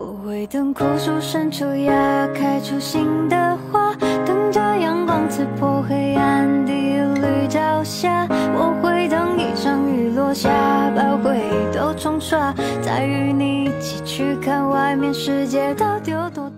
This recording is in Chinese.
我会等枯树生出芽，开出新的花，等着阳光刺破黑暗的绿朝下。我会等一场雨落下，把回忆都冲刷，再与你一起去看外面世界到底有多。